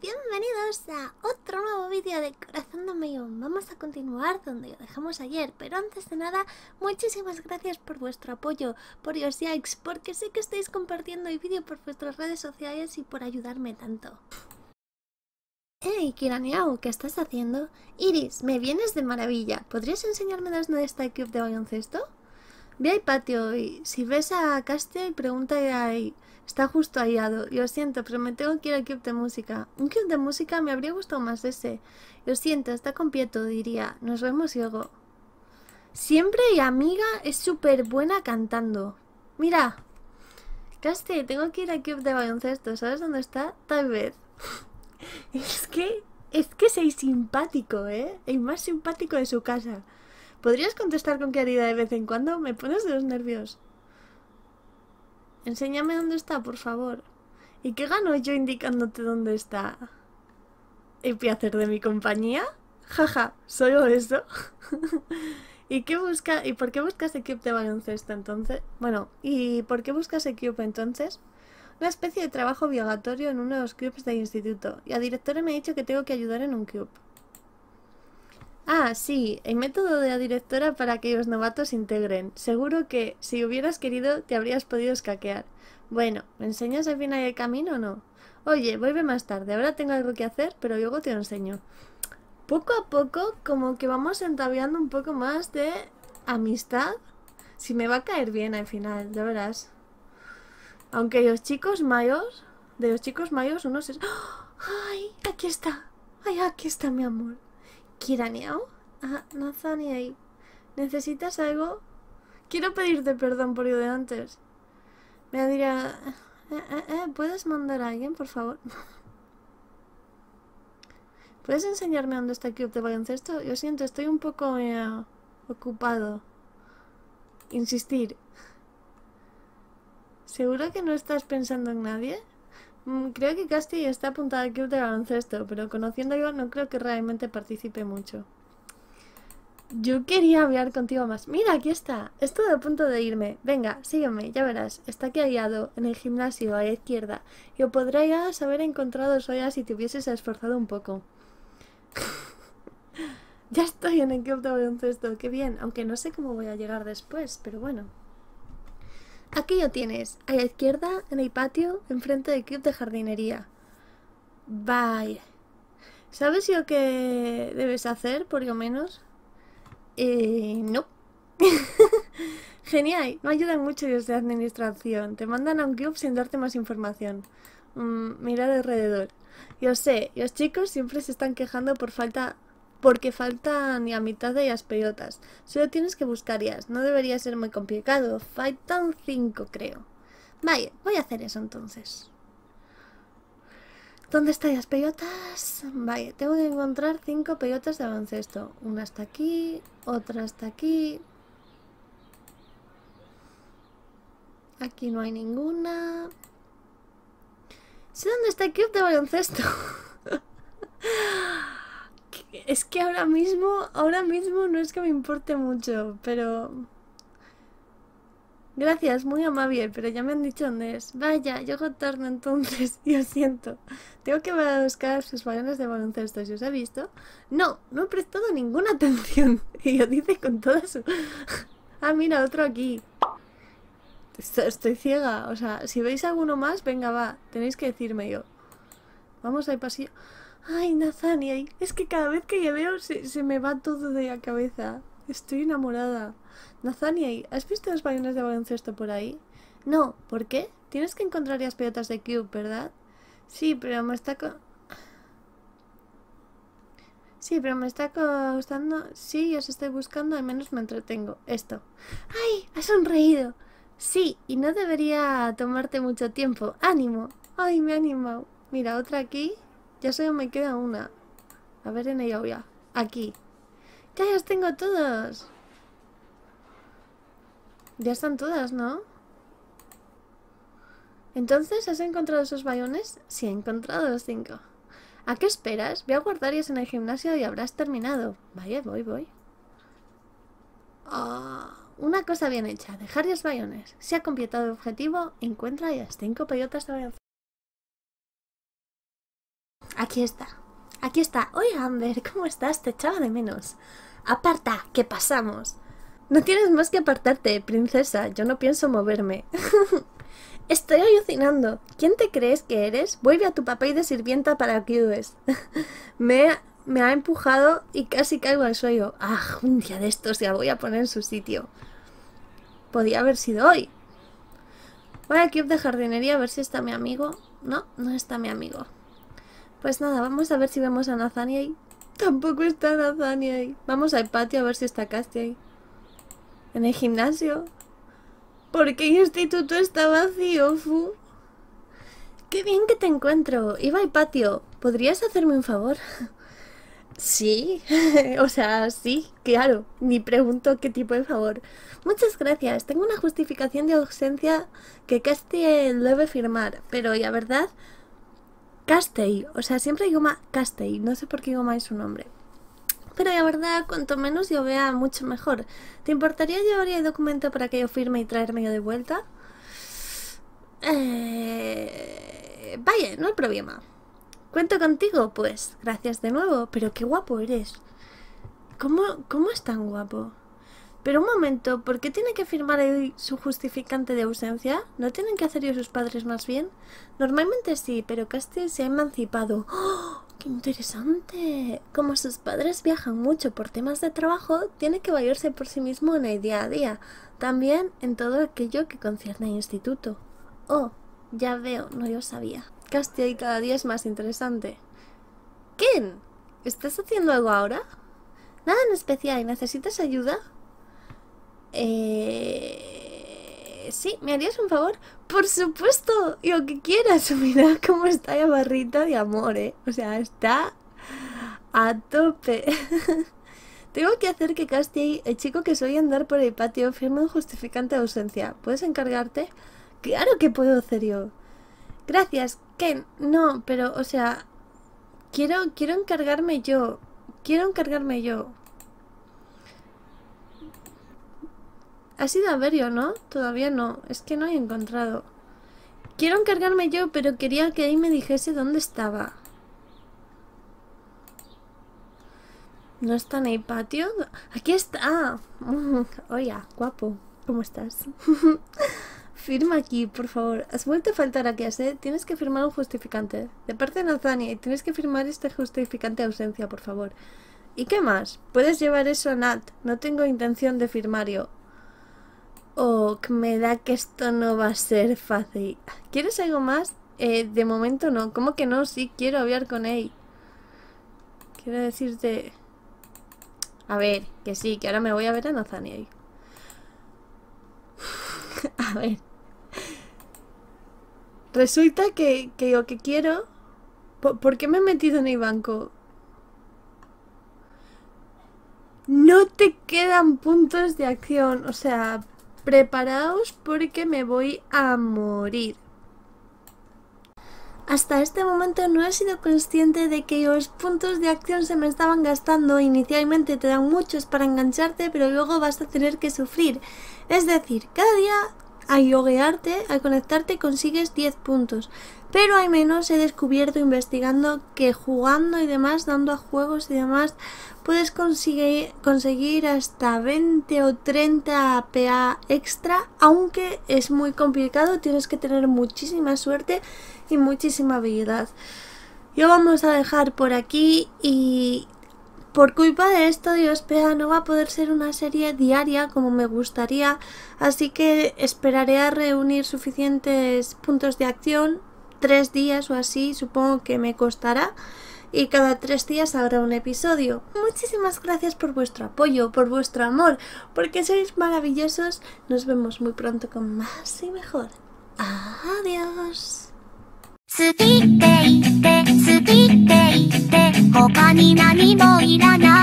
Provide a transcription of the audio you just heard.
bienvenidos a otro nuevo vídeo de Corazón de Millón. Vamos a continuar donde lo dejamos ayer, pero antes de nada, muchísimas gracias por vuestro apoyo, por los likes, porque sé que estáis compartiendo el vídeo por vuestras redes sociales y por ayudarme tanto. Hey, Kiraniao, ¿qué estás haciendo? Iris, me vienes de maravilla. ¿Podrías enseñarme dónde está el club de baloncesto? Ve al patio y si ves a Castia y pregúntale ahí. Está justo ahí, Lo siento, pero me tengo que ir al club de música. Un club de música me habría gustado más ese. Lo siento, está completo, diría. Nos vemos luego. Siempre y amiga es súper buena cantando. Mira. Caste, tengo que ir al club de baloncesto. ¿Sabes dónde está? Tal vez. es que... Es que soy simpático, ¿eh? El más simpático de su casa. ¿Podrías contestar con claridad de vez en cuando? Me pones de los nervios. Enséñame dónde está, por favor. ¿Y qué gano yo indicándote dónde está? ¿El placer de mi compañía? Jaja, solo eso. ¿Y qué busca? ¿Y por qué buscas equipo de baloncesto entonces? Bueno, ¿y por qué buscas equipo entonces? Una especie de trabajo obligatorio en uno de los clubs del instituto. Y a directora me ha dicho que tengo que ayudar en un club. Ah, sí, el método de la directora para que los novatos integren. Seguro que si hubieras querido te habrías podido escaquear. Bueno, ¿me enseñas al final del camino o no? Oye, vuelve más tarde, ahora tengo algo que hacer, pero luego te lo enseño. Poco a poco, como que vamos entablando un poco más de amistad. Si me va a caer bien al final, ya verás. Aunque los chicos mayos, de los chicos mayos uno se... ¡Ah! ¡Ay! Aquí está. ¡Ay, aquí está mi amor! ¿Kiraneao? Ah, Nathaniel. ¿Necesitas algo? Quiero pedirte perdón por lo de antes. Me dirá... Eh, eh, eh, ¿Puedes mandar a alguien, por favor? ¿Puedes enseñarme dónde está el club de baloncesto? Yo siento, estoy un poco ocupado. Insistir. ¿Seguro que no estás pensando en nadie? Mm, creo que Casti está apuntada al club de baloncesto, pero conociéndolo no creo que realmente participe mucho. Yo quería hablar contigo más. Mira, aquí está. Estoy a punto de irme. Venga, sígueme, ya verás. Está aquí aliado, en el gimnasio, a la izquierda. Yo podrías haber encontrado soya si te hubieses esforzado un poco. ya estoy en el club de baloncesto, qué bien. Aunque no sé cómo voy a llegar después, pero bueno. Aquí lo tienes, a la izquierda, en el patio, enfrente del club de jardinería. Vaya. ¿Sabes lo que debes hacer, por lo menos? Eh, no. Genial, no ayudan mucho los de administración. Te mandan a un club sin darte más información. Mm, mira alrededor. Yo sé, los chicos siempre se están quejando por falta porque faltan a mitad de las pelotas. Solo tienes que buscarlas, no debería ser muy complicado. Faltan cinco, creo. Vaya, voy a hacer eso entonces. ¿Dónde están las pelotas? Vaya, tengo que encontrar cinco pelotas de baloncesto. Una está aquí, otra está aquí. Aquí no hay ninguna. Sé dónde está el club de baloncesto. Es que ahora mismo, ahora mismo no es que me importe mucho, pero... Gracias, muy amable, pero ya me han dicho dónde es. Vaya, llego tarde entonces, lo siento. Tengo que buscar sus balones de baloncesto, ¿si os ha visto? No, no he prestado ninguna atención. Y lo dice con toda su... ah, mira, otro aquí. Estoy, ciega, o sea, si veis alguno más, venga, va, tenéis que decirme yo. Vamos al pasillo. Ay, Nathaniel, es que cada vez que le veo se, me va todo de la cabeza. Estoy enamorada. Nathaniel, ¿has visto los balones de baloncesto por ahí? No, ¿por qué? Tienes que encontrar las pelotas de Cube, ¿verdad? Sí, pero me está... Sí, pero me está costando... Sí, os estoy buscando, al menos me entretengo. Esto. ¡Ay! ¡Has sonreído! Sí, y no debería tomarte mucho tiempo. ¡Ánimo! ¡Ay, me ha animado! Mira, otra aquí. Ya solo me queda una. A ver en ella, ya. Aquí. Ya las tengo todas. Ya están todas, ¿no? Entonces, ¿has encontrado esos bayones? Sí, he encontrado los cinco. ¿A qué esperas? Voy a guardarlas en el gimnasio y habrás terminado. Vaya, voy, voy. Ah, una cosa bien hecha. Dejar los bayones. Se ha completado el objetivo, encuentra las cinco pelotas de Aquí está. Aquí está. Oye, Amber, ¿cómo estás? Te echaba de menos. Aparta, que pasamos. No tienes más que apartarte, princesa. Yo no pienso moverme. Estoy alucinando. ¿Quién te crees que eres? Vuelve a tu papel de sirvienta para que ayudes. me, me ha empujado y casi caigo al suelo. Ah, un día de estos ya voy a poner en su sitio. Podía haber sido hoy. Voy al club de jardinería a ver si está mi amigo. No, no está mi amigo. Pues nada, vamos a ver si vemos a Nathaniel. Tampoco está Nathaniel. Vamos al patio a ver si está Castiel. En el gimnasio. ¿Por qué el instituto está vacío, Fu? Qué bien que te encuentro. Iba al patio. ¿Podrías hacerme un favor? Sí, o sea, sí, claro. Ni pregunto qué tipo de favor. Muchas gracias. Tengo una justificación de ausencia que Castiel debe firmar, pero la verdad Castell, o sea, siempre digo más Castell, no sé por qué digo más su nombre. Pero la verdad, cuanto menos yo vea, mucho mejor. ¿Te importaría llevar el documento para que yo firme y traerme de vuelta? Eh... Vaya, no hay problema. ¿Cuento contigo? Pues, gracias de nuevo. Pero qué guapo eres. ¿Cómo, cómo es tan guapo? Pero un momento, ¿por qué tiene que firmar su justificante de ausencia? ¿No tienen que hacerlo sus padres más bien? Normalmente sí, pero Casti se ha emancipado. ¡Oh! ¡Qué interesante! Como sus padres viajan mucho por temas de trabajo, tiene que valerse por sí mismo en el día a día. También en todo aquello que concierne al instituto. Oh, ya veo, no lo sabía. Casti cada día es más interesante. ¿Quién? ¿Estás haciendo algo ahora? Nada en especial, ¿necesitas ayuda? Eh... Sí, ¿me harías un favor? Por supuesto, lo que quieras. Mira cómo está la barrita de amor, ¿eh? O sea, está a tope. Tengo que hacer que Casti, el chico que soy andar por el patio, firme un justificante de ausencia. ¿Puedes encargarte? Claro que puedo hacer yo. Gracias, Ken. No, pero, o sea, quiero, quiero encargarme yo. Quiero encargarme yo. Ha sido Averio, ¿no? Todavía no. Es que no he encontrado. Quiero encargarme yo, pero quería que ahí me dijese dónde estaba. ¿No está en el patio? ¡Aquí está! Oye, guapo. ¿Cómo estás? Firma aquí, por favor. Has vuelto a faltar a clase. Tienes que firmar un justificante. De parte de Nathania, tienes que firmar este justificante de ausencia, por favor. ¿Y qué más? Puedes llevar eso a Nat. No tengo intención de firmario. Oh, me da que esto no va a ser fácil. ¿Quieres algo más? Eh, de momento no. ¿Cómo que no? Sí, quiero hablar con él. Quiero decirte... A ver, que sí, que ahora me voy a ver a Nathaniel. a ver. Resulta que, que lo que quiero... ¿Por qué me he metido en el banco? No te quedan puntos de acción. O sea, Preparaos porque me voy a morir. Hasta este momento no he sido consciente de que los puntos de acción se me estaban gastando. Inicialmente te dan muchos para engancharte, pero luego vas a tener que sufrir. Es decir, cada día al yoguearte, al conectarte consigues 10 puntos. Pero al menos he descubierto investigando que jugando y demás, dando a juegos y demás, puedes conseguir, conseguir hasta 20 o 30 APA extra, aunque es muy complicado, tienes que tener muchísima suerte y muchísima habilidad. Yo vamos a dejar por aquí y por culpa de esto Diospea no va a poder ser una serie diaria como me gustaría, así que esperaré a reunir suficientes puntos de acción, tres días o así supongo que me costará y cada tres días habrá un episodio. Muchísimas gracias por vuestro apoyo, por vuestro amor, porque sois maravillosos. Nos vemos muy pronto con más y mejor. Adiós. 他に何もいらない。